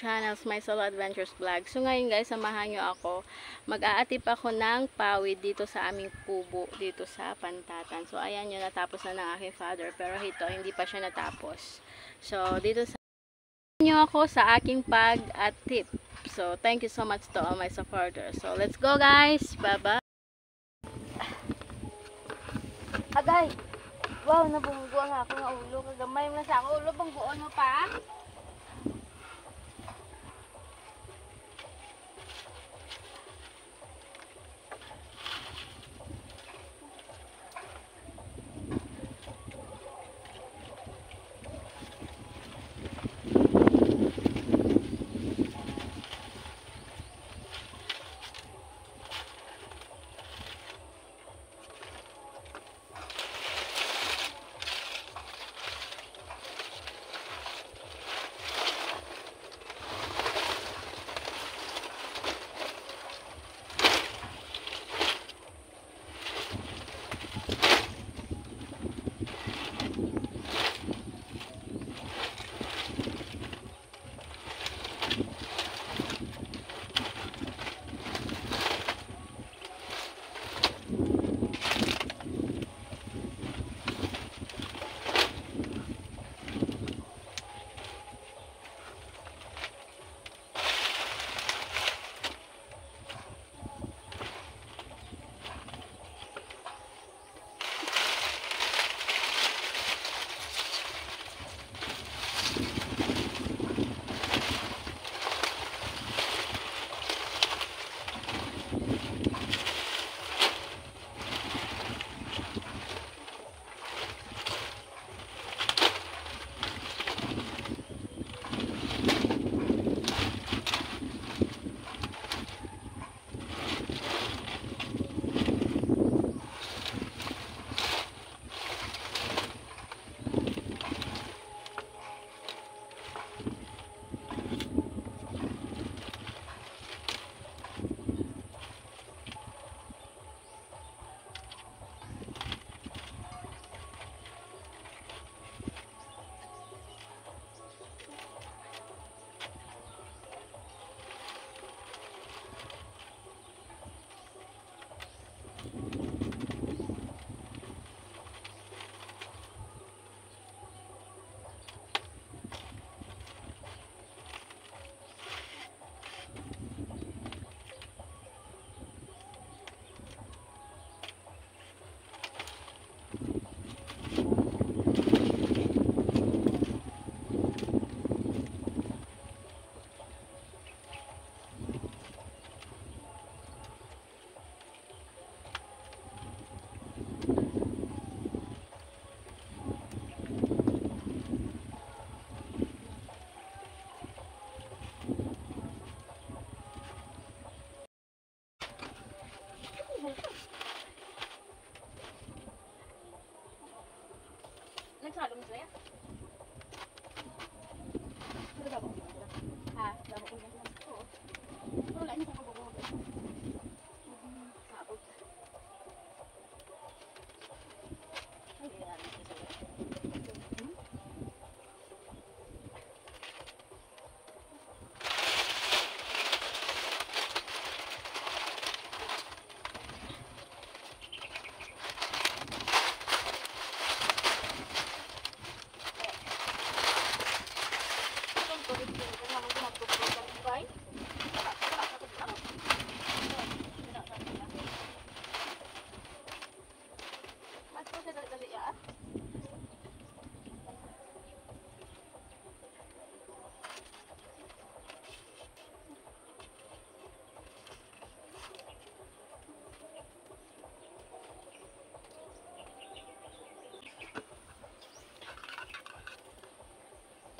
channel, My Solo Adventures Vlog. So ngayon guys, samahan nyo ako. Mag-aatip ako ng pawid dito sa aming kubo, dito sa Pantatan. So ayan yun, natapos na ng aking father. Pero ito, hindi pa siya natapos. So dito sa nyo ako sa aking pag-atip. So thank you so much to all my supporters. So let's go guys! Bye-bye! Agay! Wow, nabunggo nga ako nga ulo. Kagamay mo na sa ako ulo. Bangguon mo pa?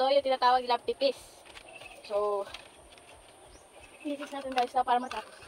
Ito yung tinatawag nilang pipis. So, pipis natin guys na para matapos.